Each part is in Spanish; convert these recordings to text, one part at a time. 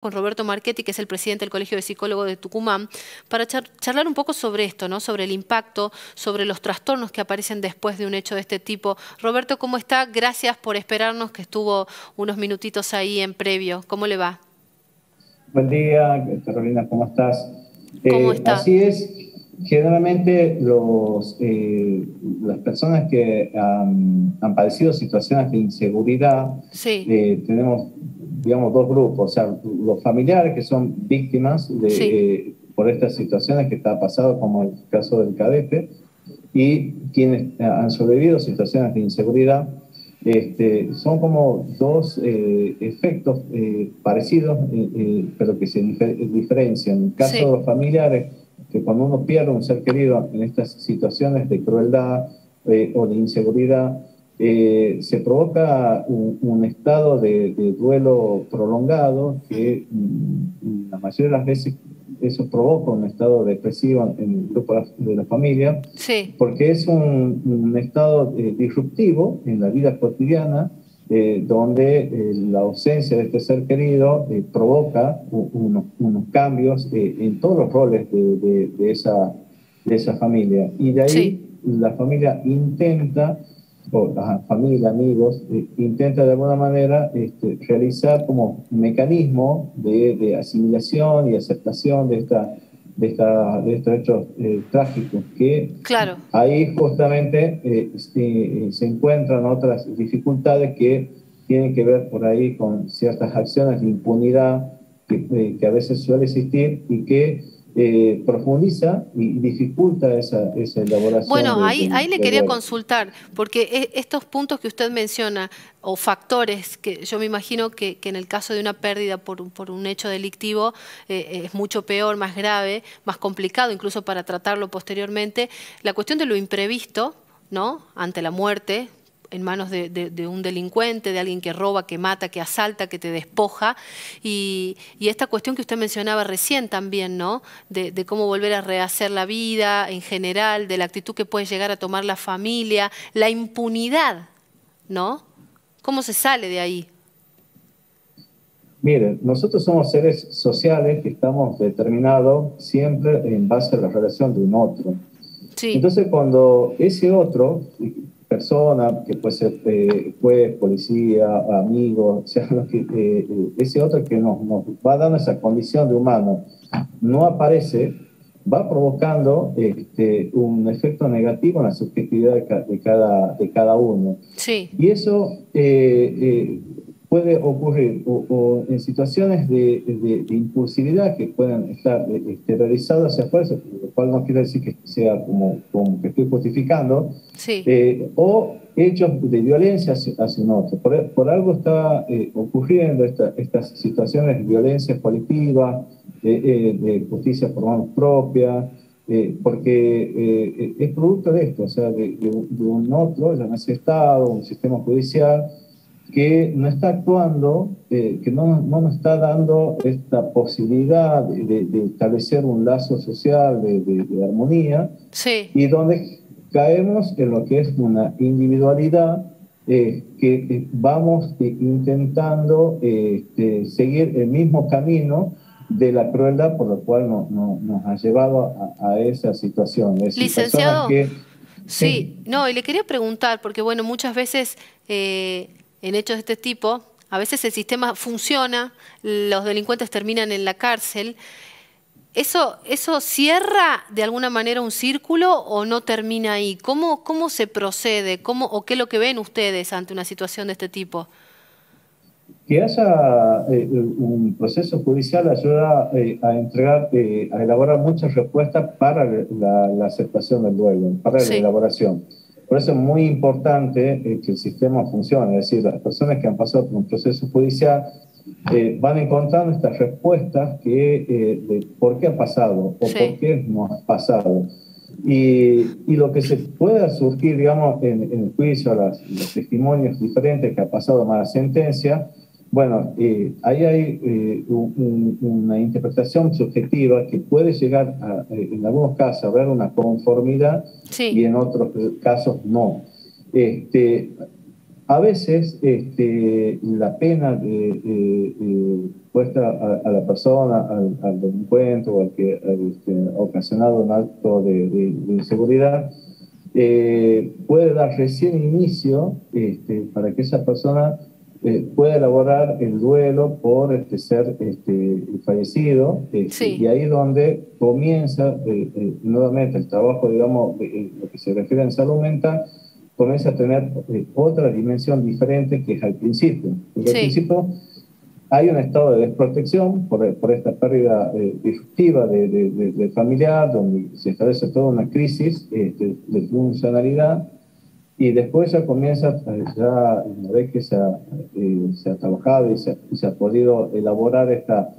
con Roberto Marchetti, que es el presidente del Colegio de Psicólogos de Tucumán, para charlar un poco sobre esto, ¿no? sobre el impacto, sobre los trastornos que aparecen después de un hecho de este tipo. Roberto, ¿cómo está? Gracias por esperarnos, que estuvo unos minutitos ahí en previo. ¿Cómo le va? Buen día, Carolina, ¿cómo estás? ¿Cómo eh, Así es, generalmente los, eh, las personas que han, padecido situaciones de inseguridad, eh, tenemos digamos, dos grupos, o sea, los familiares que son víctimas de, eh, por estas situaciones que está pasando, como el caso del cadete, y quienes han sobrevivido a situaciones de inseguridad, este, son como dos eh, efectos eh, parecidos, pero que se diferencian. En el caso de los familiares, que cuando uno pierde un ser querido en estas situaciones de crueldad o de inseguridad, eh, se provoca un, estado de, duelo prolongado que mm, la mayoría de las veces eso provoca un estado depresivo en el grupo de la familia, porque es un, estado eh, disruptivo en la vida cotidiana, eh, donde la ausencia de este ser querido provoca unos, cambios en todos los roles de, de, esa, de esa familia. Y de ahí la familia intenta o la familia, amigos, eh, intenta de alguna manera este, realizar como mecanismo de, de, asimilación y aceptación de, esta, de, esta, de estos hechos eh, trágicos, que claro. ahí justamente eh, se encuentran otras dificultades que tienen que ver por ahí con ciertas acciones de impunidad que, que a veces suele existir y que eh, profundiza y dificulta esa, esa elaboración. Bueno, ahí, ahí le quería consultar, porque e, estos puntos que usted menciona, o factores que yo me imagino que, en el caso de una pérdida por, por un hecho delictivo eh, es mucho peor, más grave, más complicado incluso para tratarlo posteriormente, la cuestión de lo imprevisto, ¿no? Ante la muerte, en manos de, un delincuente, de alguien que roba, que mata, que asalta, que te despoja. Y, esta cuestión que usted mencionaba recién también, ¿no? De, cómo volver a rehacer la vida en general, de la actitud que puede llegar a tomar la familia, la impunidad, ¿no? ¿Cómo se sale de ahí? Miren, nosotros somos seres sociales que estamos determinados siempre en base a la relación de un otro. Sí. Entonces, cuando ese otro, persona, que puede ser eh, juez, policía, amigo, sea, que, eh, eh, ese otro que nos, nos, va dando esa condición de humano, no aparece, va provocando este, un efecto negativo en la subjetividad de, cada, de cada uno. Sí. Y eso puede ocurrir o, en situaciones de, de, impulsividad que puedan estar exteriorizadas hacia afuera, lo cual no quiere decir que sea como, como que estoy justificando, eh, o hechos de violencia hacia, un otro. Por, algo está eh, ocurriendo estas situaciones de violencia colectiva, de, de justicia por manos propias, eh, porque es producto de esto, o sea, de, un otro, ya ese Estado, un sistema judicial, que no está actuando, eh, que no, no, nos está dando esta posibilidad de, establecer un lazo social de, armonía, sí. y donde caemos en lo que es una individualidad eh, que vamos eh, intentando este, seguir el mismo camino de la crueldad por lo cual no, nos ha llevado a, esa situación. Licenciado, sí, no, y le quería preguntar, porque bueno, muchas veces en hechos de este tipo, a veces el sistema funciona, los delincuentes terminan en la cárcel. ¿Eso, ¿Eso cierra de alguna manera un círculo o no termina ahí? ¿Cómo, cómo se procede? ¿Cómo, ¿O qué es lo que ven ustedes ante una situación de este tipo? Que haya eh, un proceso judicial ayuda eh, a entregar, eh, a elaborar muchas respuestas para la, aceptación del duelo, para la elaboración. Por eso es muy importante eh, que el sistema funcione, es decir, las personas que han pasado por un proceso judicial eh, van encontrando estas respuestas que, eh, de por qué ha pasado o por qué no ha pasado. Y, y, lo que se pueda surgir, digamos, en, el juicio, las, los testimonios diferentes que ha pasado más la sentencia, bueno, eh, ahí hay eh, una interpretación subjetiva que puede llegar, a, eh, en algunos casos, a ver una conformidad y en otros casos no. Este, a veces este, la pena puesta a, la persona, al, delincuente o al que ha este, ocasionado un acto de, inseguridad, eh, puede dar recién inicio este, para que esa persona eh, pueda elaborar el duelo por este, ser este, fallecido, este, y ahí donde comienza eh, nuevamente el trabajo, digamos, lo que se refiere a salud mental, comienza a tener otra dimensión diferente que es al principio. Porque al principio hay un estado de desprotección por, por esta pérdida eh, disruptiva de, de, familiar, donde se establece toda una crisis este, de funcionalidad, y después ya comienza, ya una vez que se ha, eh, se ha trabajado y se, se, ha podido elaborar esta,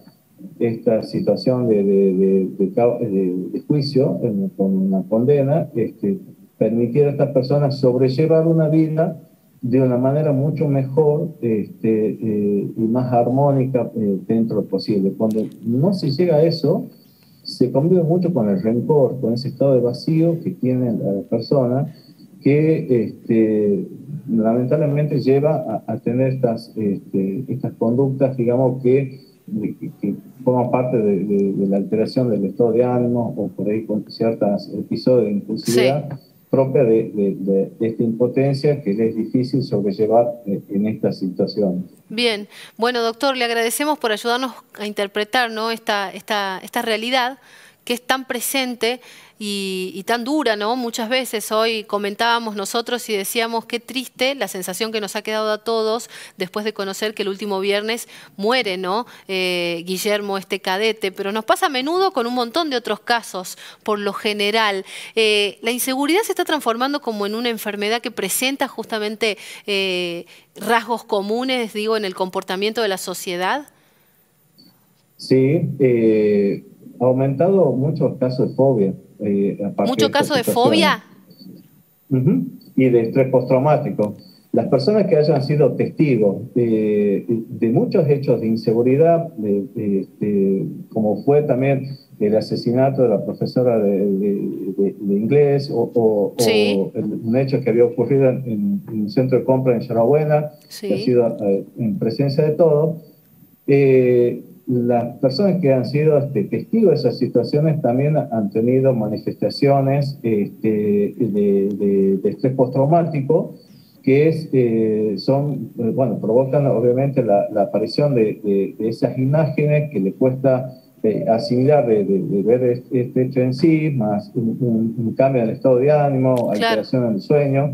esta situación de, de juicio con una condena, este, permitir a estas personas sobrellevar una vida de una manera mucho mejor este, eh, y más armónica eh, dentro de posible. Cuando no se llega a eso, se convive mucho con el rencor, con ese estado de vacío que tiene la persona, que este, lamentablemente lleva a, tener estas, este, estas conductas, digamos, que, que, forman parte de, la alteración del estado de ánimo o por ahí con ciertos episodios de impulsividad propia de, esta impotencia que es difícil sobrellevar eh, en esta situación. Bien, bueno doctor, le agradecemos por ayudarnos a interpretar ¿no? esta, esta, esta realidad que es tan presente y, tan dura, ¿no? Muchas veces hoy comentábamos nosotros y decíamos qué triste la sensación que nos ha quedado a todos después de conocer que el último viernes muere, ¿no? Eh, Guillermo, este cadete, pero nos pasa a menudo con un montón de otros casos, por lo general. Eh, la inseguridad se está transformando como en una enfermedad que presenta justamente eh, rasgos comunes, digo, en el comportamiento de la sociedad. Sí, ha aumentado muchos casos de fobia. Eh, ¿Mucho caso de fobia? Y de estrés postraumático. Las personas que hayan sido testigos de, muchos hechos de inseguridad, como fue también el asesinato de la profesora de, inglés o, un hecho que había ocurrido en, un centro de compra en Yarabuena, que ha sido eh, en presencia de todos, eh, las personas que han sido este, testigos de esas situaciones también han tenido manifestaciones este, de, estrés postraumático que es, eh, son, eh, bueno, provocan obviamente la, aparición de, esas imágenes que le cuesta eh, asimilar de, ver este, este, hecho en sí, más un, cambio en el estado de ánimo, alteración en el sueño.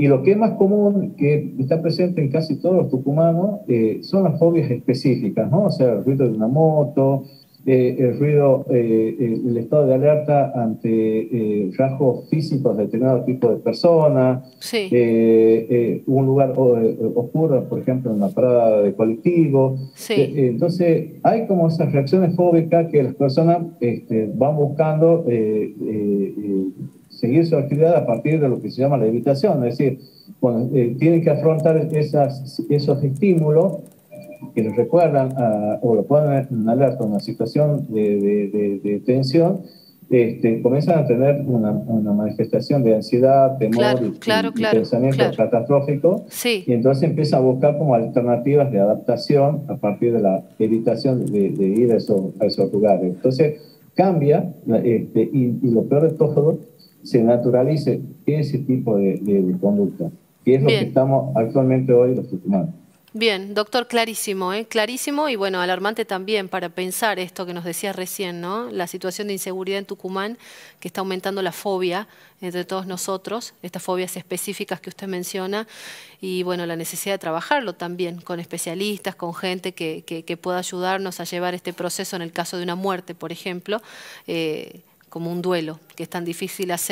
Y lo que es más común, que está presente en casi todos los tucumanos, eh, son las fobias específicas, ¿no? O sea, el ruido de una moto, eh, el ruido, eh, el estado de alerta ante rasgos físicos de determinado tipo de persona, un lugar oscuro, por ejemplo, en una parada de colectivo. entonces, hay como esas reacciones fóbicas que las personas este, van buscando seguir su actividad a partir de lo que se llama la evitación, es decir, cuando, eh, tienen que afrontar esas, esos estímulos que les recuerdan o lo ponen en alerta una situación de, de, tensión, este, comienzan a tener una, una, manifestación de ansiedad, temor y, pensamiento catastrófico, y entonces empieza a buscar como alternativas de adaptación a partir de la evitación de, ir a esos, a esos lugares. Entonces cambia, este, y, y, lo peor de todo se naturalice ese tipo de, conducta, que es lo que estamos actualmente hoy los tucumanos. Bien, doctor, clarísimo, ¿eh? clarísimo y bueno, alarmante también para pensar esto que nos decía recién, ¿no? La situación de inseguridad en Tucumán, que está aumentando la fobia entre todos nosotros, estas fobias específicas que usted menciona, y bueno, la necesidad de trabajarlo también con especialistas, con gente que, que, pueda ayudarnos a llevar este proceso en el caso de una muerte, por ejemplo. Eh, como un duelo, que es tan difícil hacer.